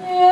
Yeah.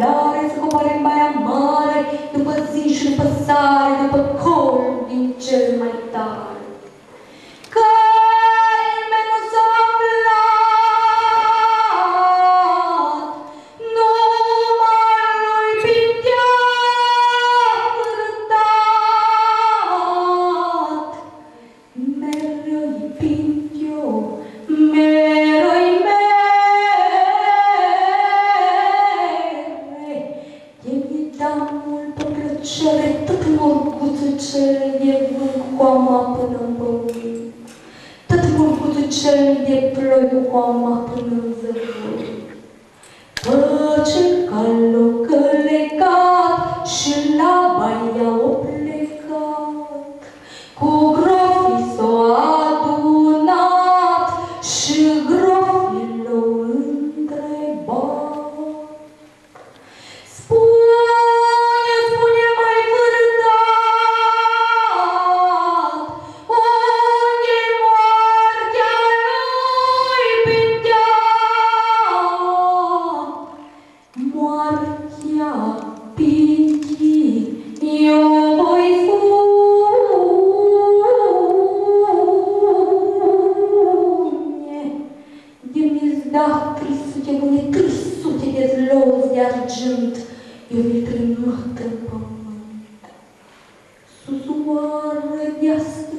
너 damul pe plăcere, tot morguțul cel de vânt cu ama până în pământ, tot morguțul cel de ploi cu ama până Jah trissute cum de trissute de zloți de argint, eu mi-l tremurtă în pământ. Susuoară de-astea,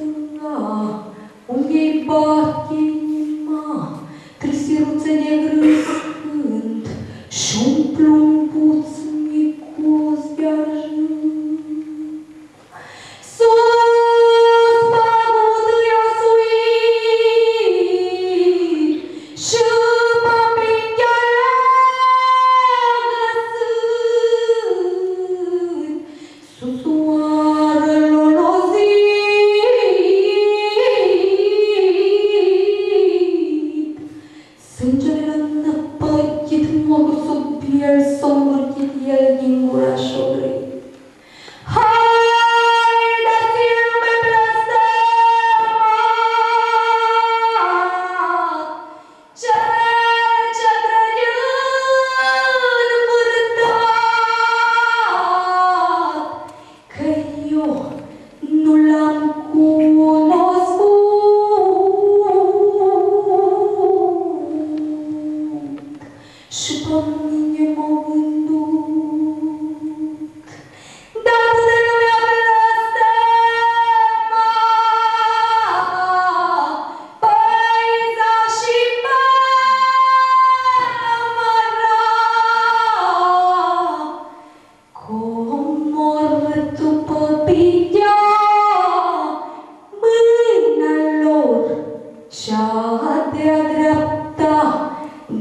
dreapta,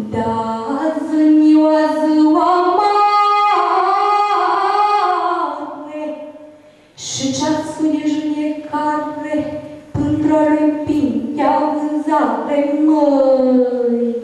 da, ziua, ziua. Și ceasul de judecare, într-o rămpin, ia în.